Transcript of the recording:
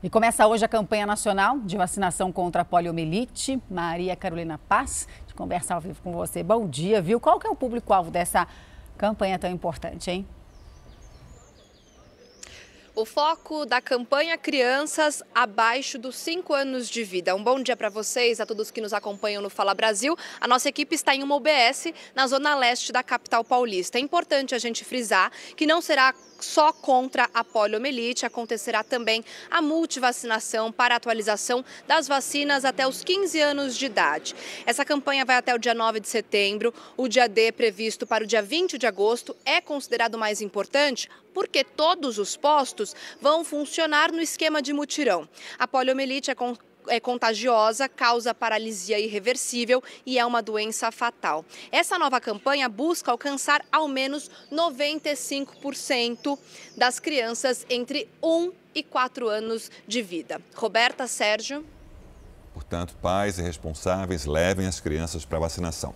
E começa hoje a campanha nacional de vacinação contra a poliomielite. Maria Carolina Paz, de conversar ao vivo com você. Bom dia, viu? Qual que é o público-alvo dessa campanha tão importante, hein? O foco da campanha Crianças abaixo dos 5 anos de vida. Um bom dia para vocês, a todos que nos acompanham no Fala Brasil. A nossa equipe está em uma UBS na zona leste da capital paulista. É importante a gente frisar que não será só contra a poliomielite, acontecerá também a multivacinação para atualização das vacinas até os 15 anos de idade. Essa campanha vai até o dia 9 de setembro. O dia D, previsto para o dia 20 de agosto, é considerado mais importante porque todos os postos vão funcionar no esquema de mutirão. A poliomielite é é contagiosa, causa paralisia irreversível e é uma doença fatal. Essa nova campanha busca alcançar ao menos 95% das crianças entre 1 e 4 anos de vida. Roberta, Sérgio. Portanto, pais e responsáveis levem as crianças para vacinação.